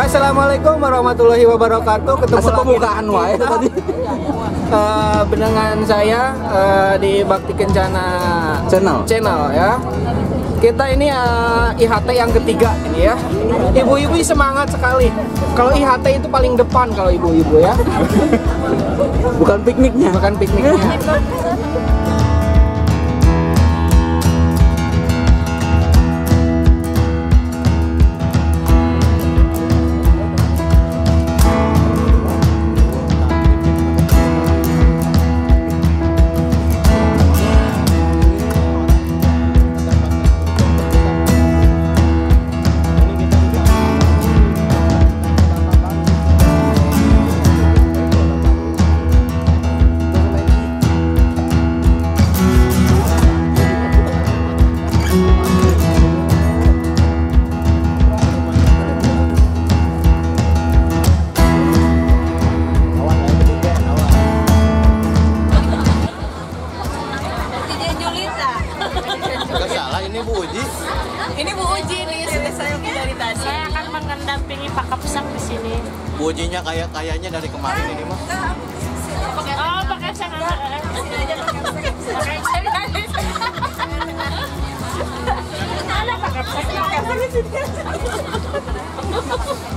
Assalamualaikum warahmatullahi wabarakatuh. Ketemu lagi pembukaan wae tadi. eh, dengan saya eh, di Bakti Kencana Channel. channel ya. Kita ini eh, IHT yang ketiga ini ya. Ibu-ibu semangat sekali. Kalau IHT itu paling depan kalau ibu-ibu ya, Bukan pikniknya. bukan pikniknya. ini Bu Uji. Ini Bu Uji nih, sudah saya dari tadi. Saya akan mendampingi Pak Kapsak di sini. Bu Ujinya kayak kayaknya dari kemarin ini mah. Oh, Pak Kapsak anak. Pakai Ada Pak Kapsak.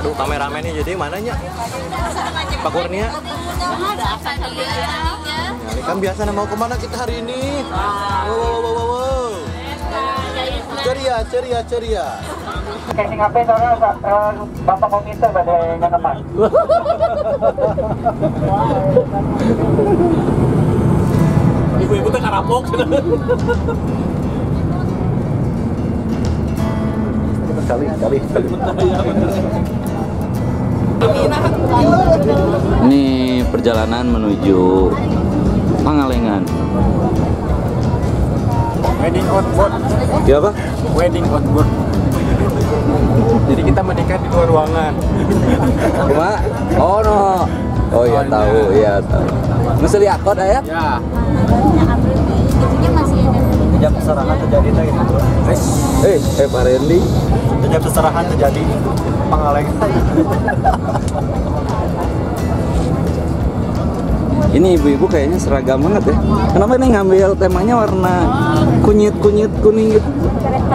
Aduh kameramennya jadi mananya? Pak Kurnia. Kan biasa mau ke mana kita hari ini? Wow, wow, wow, wow, wow. Ceria, ceria, ceria. Casing HP soalnya Bapak komite pada teman. Ibu-ibu teh karapok. Kali, kali, kali. Ini perjalanan menuju Pangalengan. Wedding outboard, Ya apa? wedding outboard. Jadi kita menikah di luar ruangan. Cuma oh no. Oh iya tahu, iya tahu. Mesti liakot ya? Ya. Itunya masih ada. Sejak keserahan terjadi tadi. Eh, eh Pak Randy. Sejak keserahan terjadi Pangalengan. Ini ibu-ibu kayaknya seragam banget ya. Kenapa nih ngambil temanya warna kunyit-kunyit kuning gitu?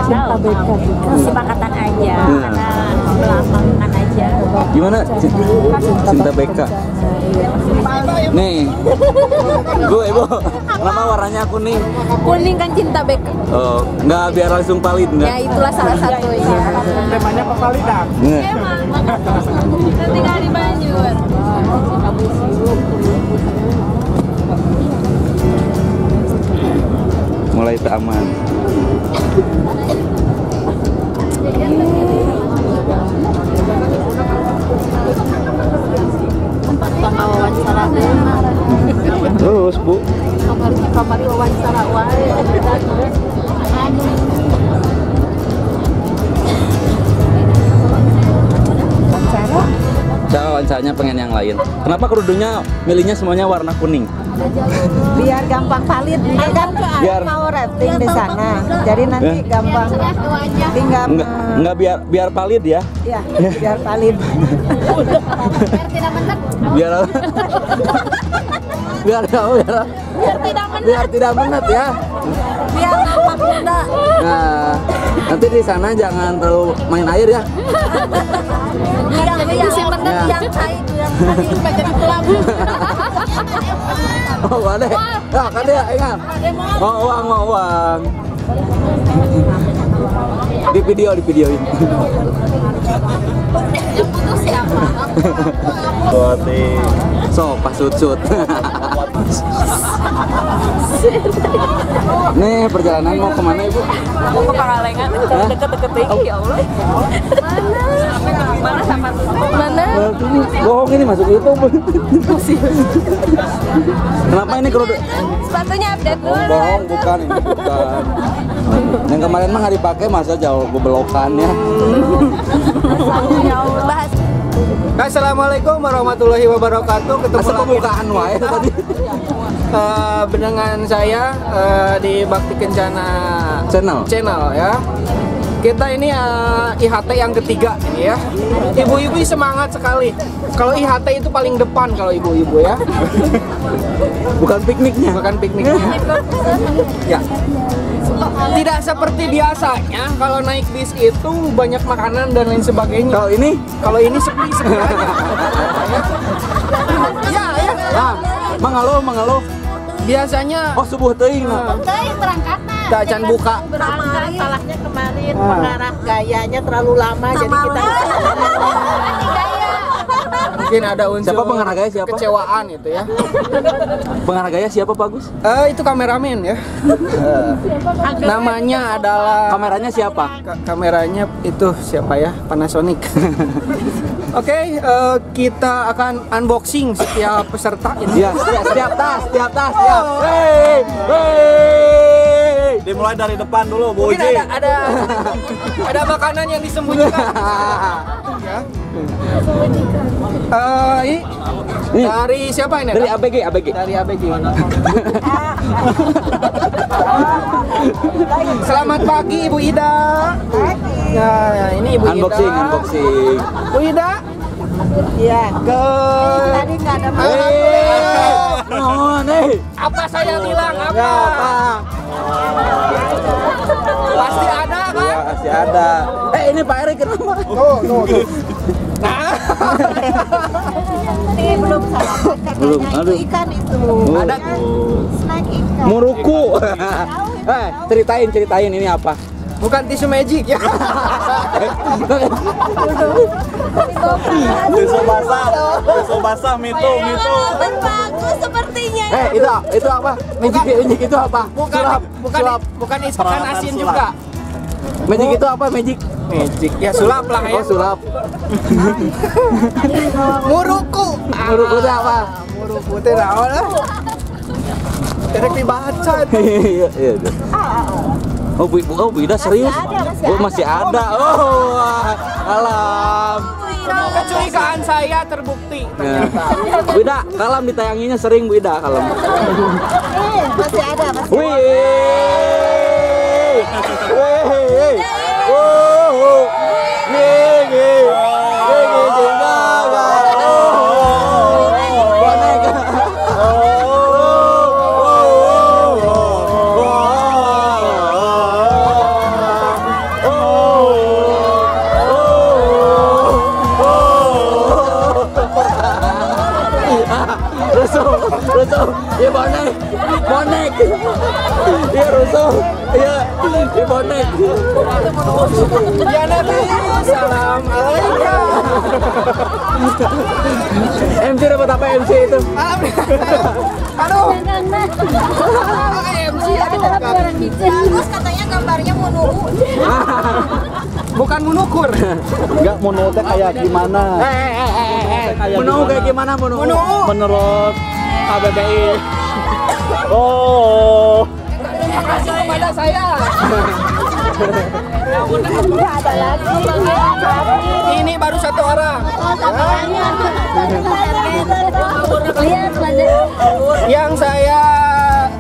Cinta beka. Kesepakatan aja. Hmm. Karena aja. Gimana? Cinta BK. Nih, bu, ibu, kenapa warnanya kuning? Kuning kan cinta bek. Oh, nggak biar langsung palit Ya nggak? itulah salah satunya. Temanya Pak Palidak. Nggak. Emang, tinggal di Banjur. Mulai tak aman. Wawancara Terus bu, kamar kamar wawancara wae. Wawancaranya pengen yang lain. Kenapa kerudunya milihnya semuanya warna kuning? biar gampang valid ini kan Biar- mau rating di sana jadi nanti Eh? gampang tinggal Enggak, enggak biar biar valid ya. ya biar valid Biar tidak menek. Biar biar biar, biar, Biar tidak menek. biar tidak menet ya. Biar. Nah, nanti di sana jangan terlalu main air ya. Biar jadi musim menek Ya. yang cair yang jadi pelabuh. Oh, ada. Ya, kan ya, ingat. Mau uang, mau uang. Di video, di videoin. Yang putus siapa? Berarti So, pas sut-sut. Nih, perjalanan mau ke mana ibu? Mau ke Pangalengan. Deket-deket lagi ya Allah. Mana sama Mana? Bohong ini masuk YouTube. Kenapa ini kerudung? Sepatunya update Oh, dulu. bohong, bukan ini bukan. Yang kemarin mah nggak dipakai masa jauh bebelokannya. Ya Allah. Assalamualaikum warahmatullahi wabarakatuh. Ketemu Masa lagi pembukaan wae tadi. eh, dengan saya eh, di Bakti Kencana Channel. channel ya. Kita ini eh, IHT yang ketiga ini ya. Ibu-ibu semangat sekali. Kalau IHT itu paling depan kalau ibu-ibu ya. Bukan pikniknya. Bukan pikniknya. Ya. Tidak seperti biasanya kalau naik bis itu banyak makanan dan lain sebagainya. Kalau ini, Kalau ini sepi sepi aja. ya, ya. ah, mangalo, mangalo. Biasanya Oh, subuh teuing. nah. Kayak berangkat tak can buka. Salahnya kemarin Ah. mengarah gayanya terlalu lama jadi kita Mungkin ada unsur Siapa pengaraganya, siapa? kecewaan itu ya. Pengaraganya siapa, Pak Gus? Eh itu kameramen ya. Eh, namanya adalah Kameranya siapa? Ka- kameranya itu siapa ya? Panasonic. Oke, eh, kita akan unboxing setiap peserta ini. Iya, setiap, setiap tas, setiap tas, setiap. Hey, hey. Dimulai dari depan dulu, Bu ada ada ada makanan yang disembunyikan. ya. Eh, ini Ini. dari siapa ini? Dari? ABG, ABG. dari ABG. Selamat pagi Ibu Ida. Nah, ini Ibu Unboxing, Ida. unboxing. Bu Ida Iya. ke Tadi nggak ada. Oh, nih. Apa saya bilang apa? Ya, Pak. Pasti ada kan? Ya, masih ada. Eh, ini Pak Erik kenapa? Tuh, tuh, tuh. Ini belum sarapan Belum, aduh. itu ikan itu. ada Snack ikan. Muruku. eh, ceritain, ceritain ini apa? bukan tisu magic ya. Tisu basah, tisu basah, bagus sepertinya. Eh, itu itu apa? Magic magic itu apa? Bukan Sulap, bukan sulap. bukan ikan asin sulap. juga. Magic itu apa? Magic. Magic ya sulap lah ya. Oh, sulap. Muruku. Muruku itu apa? Muruku itu naon lah. Terek dibaca. Iya, iya. iya. Oh, Bu, oh, Bu Ida serius? Oh, masih ada. Oh, alam. Kecurigaan saya terbukti. Nah, Bu Ida, kalam ditayanginya sering Bu Ida kalam. Eh, masih ada, masih Wih. Wih. Iya bonek. Ya Nabi, salam alaikum. MC dapat apa MC itu? Alhamdulillah. Aduh, MC katanya gambarnya mau nunggu. Bukan menukur. Enggak mau kayak gimana? Eh, eh, eh, eh, eh. Kayak gimana? Menau. Menurut KBBI. Oh. Kasih kepada saya. Ini baru satu orang. Lihat. Yang saya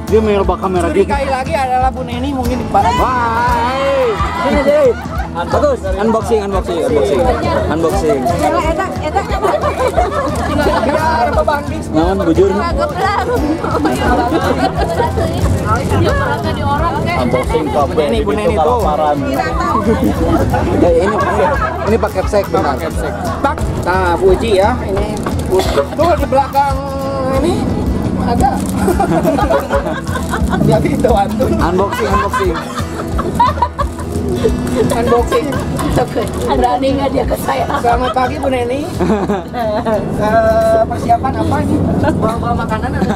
Dia melebak kamera gitu. curigai lagi adalah Bu Neni mungkin di sini sini. Bagus, unboxing, unboxing, unboxing, unboxing. Biar pebanding Naon bujur? Unboxing kafe Neni, Bu Neni tuh. Ya, ini ini pakai sek benar. Pak. Nah, Bu Uji ya, ini. Tuh di belakang ini ada. Jadi itu Unboxing, unboxing. unboxing. Berani nggak dia ke saya? Selamat pagi Bu Neni. Eh, persiapan apa ini? Bawa-bawa makanan ada?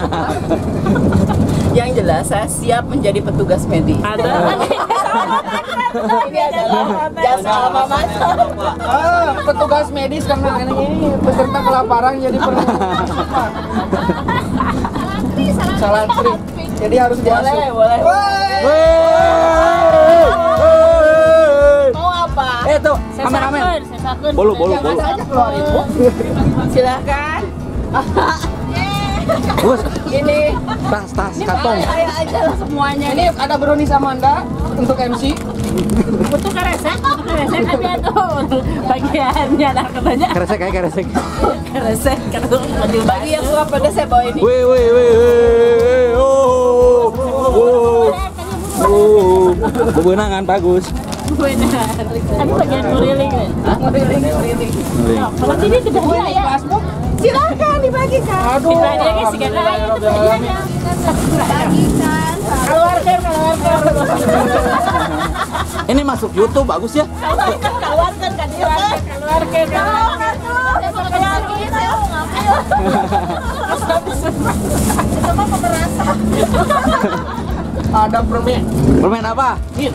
Yang jelas saya siap menjadi petugas medis. Ada. Ini adalah jasa alma mater. Ah, petugas medis karena ini peserta kelaparan jadi perlu. Salah trip. Jadi harus diasuh. Boleh, boleh. Bolu, bolu, bolu. Aja. Silakan. Bos, Ini tas, tas, kantong. saya aja lah semuanya. Ini ada Bruni Samanda. untuk MC. Butuh keresek, keresek tapi tuh bagiannya lah katanya Keresek kayak keresek. keresek baju Bagi yang suka pedas saya bawa ini. Wih, wih, wih, wih. Oh, oh, oh. Bebenangan bagus. Benar. Tapi bagian kuriling kan. Keliling, keliling. Kalau ini sudah mulai ya. Silakan dibagikan. Aduh. Kita dia kan sekian lain itu bagiannya. Bagikan. Keluarkan, keluarkan. Ini masuk YouTube bagus ya. Keluarkan kan dia. Keluarkan, keluarkan. Ada permen. Permen apa? Min,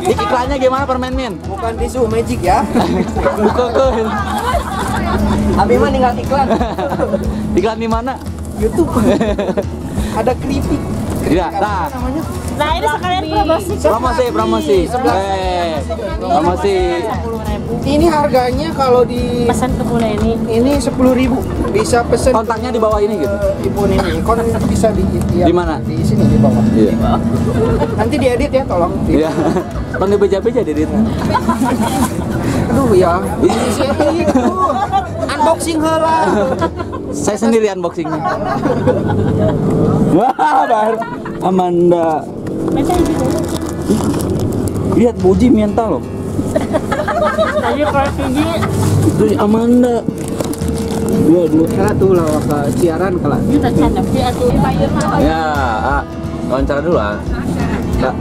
Di iklannya gimana permen min? bukan tisu magic ya. Buka ke. Abi mah tinggal iklan Iklan di mana? YouTube. Ada keripik. Tidak, nah. Namanya Nah ini sekalian promosi. Promosi, promosi. Eh, promosi. ini harganya kalau di Pesan ke Bule ini. ini 10.000 bisa pesen Kontaknya di bawah ini gitu. ibu ini kon bisa di ya, Di mana? di sini di bawah Iya. nanti diedit ya tolong Iya. Tong dibeja-beja di aduh ya isi itu unboxing heula Saya sendiri unboxingnya. Wah, bar. Amanda. Lihat Buji mental loh. Tadi kalau tinggi Itu Amanda. Dua, dua. satu lah ke siaran kala. Ya, ah, wawancara dulu ah. Pak,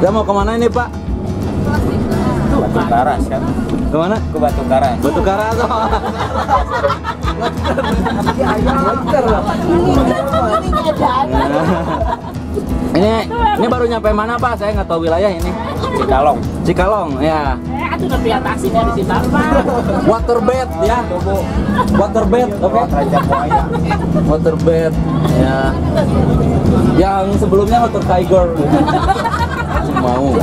kita mau ke mana ini Pak? Batu karas kan? Ke mana? Ke Batu Karas. Batu Karas. ini ini baru nyampe mana Pak? Saya nggak tahu wilayah ini. Cikalong. Cikalong, ya. Eh atuh udah taksi dari Bapak. Waterbed ya. Waterbed, oke. Raja Buaya. Waterbed, ya. Yang sebelumnya Water Tiger. Mau.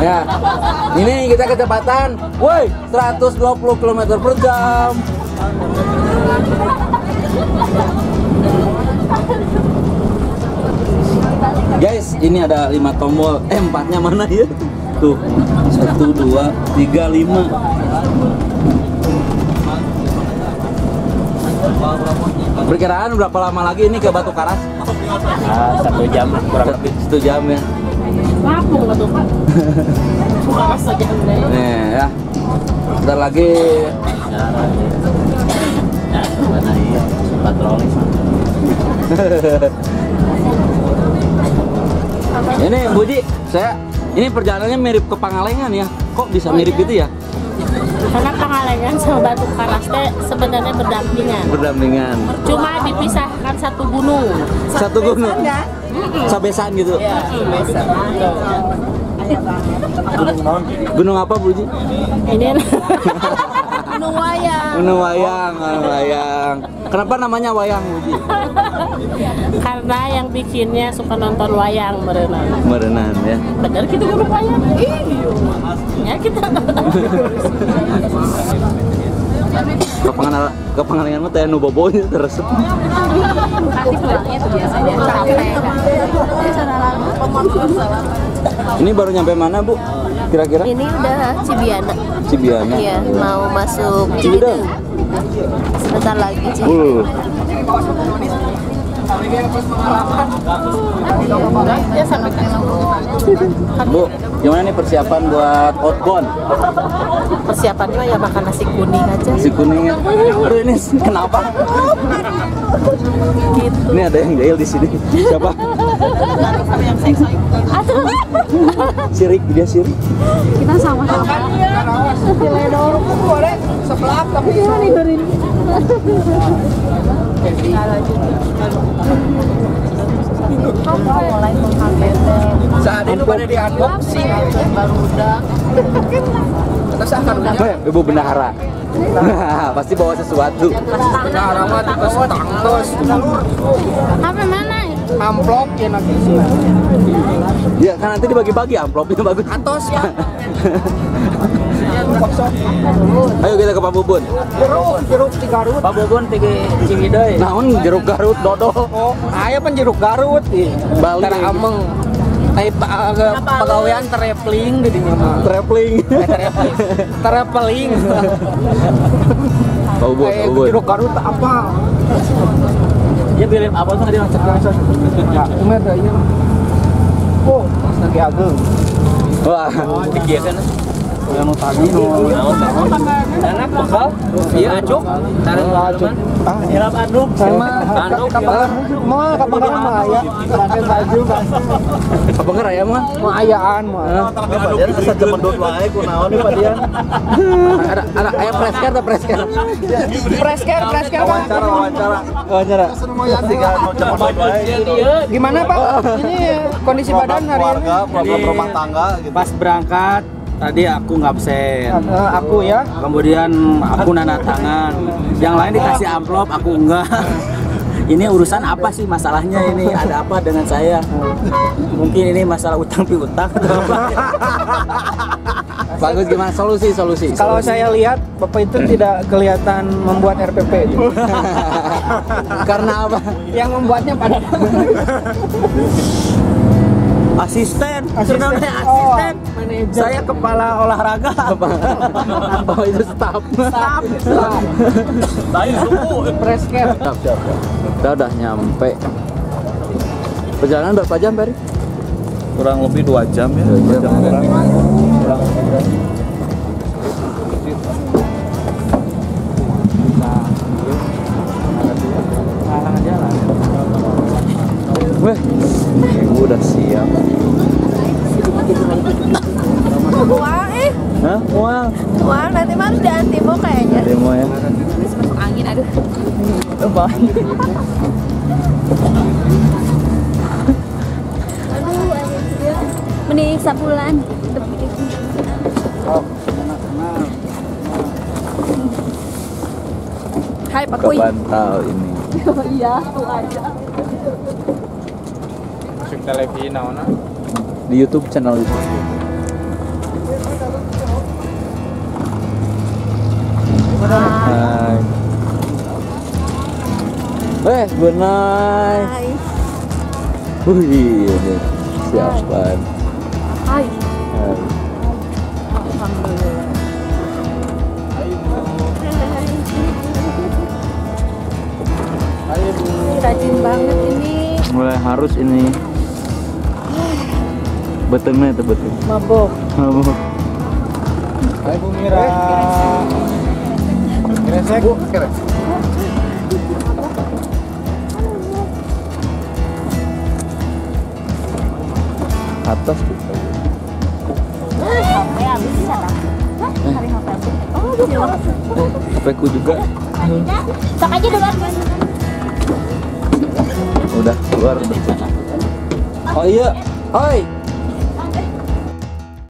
Ya. Ini kita kecepatan, woi, 120 km per jam. Guys, ini ada lima tombol. Eh, empatnya mana ya? Tuh, satu, dua, tiga, lima. Perkiraan berapa lama lagi ini ke Batu Karas? Ah, satu jam kurang lebih. Satu jam ya. Nih ya. Bentar lagi. Mana iya? Patroli. Ini Budi, saya ini perjalanannya mirip ke Pangalengan ya. Kok bisa mirip gitu ya? Karena Pangalengan sama Batu Karas teh sebenarnya berdampingan. Berdampingan. Cuma dipisahkan satu gunung. Satu gunung. Sabesan gitu. Ya, biasa. Gunung apa Buji? Ini Gunung Wayang. Gunung Wayang, Gunung Wayang. Kenapa namanya Wayang Buji? karena yang bikinnya suka nonton wayang merenang. Merenan ya. Bener kita gunung wayang. Iya. Ya kita. Ke Pangalengan, ke Pangalengan mah teh nu bobonya terus. Nanti pulangnya tuh biasanya capek. Ini baru nyampe mana Bu? Kira-kira? Ini udah Cibiana. Cibiana. Iya, mau masuk Ciwidey. Sebentar lagi sih. Uh. Ya sampai ke Bu, gimana nih persiapan buat outbound? Persiapannya ya makan nasi kuning aja. Si kuning. Aduh ini kenapa? Ini ada yang jahil di sini. Siapa? Sirik, dia sirik. Kita sama-sama. Teledor boleh sebelah tapi saat itu pada di unboxing baru udah terus akan Eh, Ibu bendahara. Pasti bawa sesuatu. cara mah terus tangkos Apa mana? amplop ya nanti sih Ya kan nanti dibagi-bagi amplopnya bagus. atos ya Ayo kita ke Pak Bubun. jeruk jeruk di Garut Pak Bubun pergi Ciwidey. Naon jeruk Garut dodol. oh ayo kan jeruk Garut ih Bali. Tara ameng Kayak pa- agak pegawaian traveling gitu mah. Traveling. Eh, traveling. Buat, Kayak kau buat. Jeruk Garut apa? Ya bilang apa tuh dia macam Ya, cuma ada iya. Oh, pas lagi ageng. Wah, kegiatan. Yang nu tadi nu. Anak bekal. Iya, acuk. Taruh acuk. Nyerap anduk. sama Anduk. kapan mau kapan mah pakai baju Apa nggak raya mah? mau ayaan mah. Dia rasa zaman dot wae kunaon nih Pak Dian. ada ada ayam presker atau presker. Presker presker pak Wawancara gimana pak? Ini kondisi badan hari ini? keluarga, program rumah tangga gitu. Pas berangkat tadi aku nggak absen. Eh, aku ya Kemudian aku nanda tangan. Yang lain dikasih amplop, aku enggak. Ini urusan apa sih masalahnya ini? Ada apa dengan saya? Mungkin ini masalah utang piutang atau apa? Bagus gimana solusi solusi? kalau saya lihat bapak itu tidak kelihatan membuat RPP gitu. karena apa? yang membuatnya pada Asisten, Asisten. namanya Oh, asisten. manajer. Saya kepala olahraga. oh itu staff. Stop, stop. presker Siap, siap, siap. Kita udah nyampe. Perjalanan berapa jam, Peri? Kurang lebih dua jam ya. Dua jam. Weh, ibu udah siap. Wah, eh. Hah? Wah, Wah, nanti mah harus di antimo kayaknya. demo ya. Masuk angin aduh. Aduh, aduh. Mending sabulan. Hai Pak Ke Kuy. Bantau ini. Iya, aku aja. Musik televisi naona Di YouTube channel itu. Hai. Eh, benai. Hai. Wih, ini siapan. Hai. Hai. Rajin banget ini. Mulai harus ini. Betengnya itu betul. Mabok. Mabuk. Hai Bu Mira Kresek Bu Atas tuh. HP ku juga. Sok aja duluan. Udah keluar. Oh iya. Oi,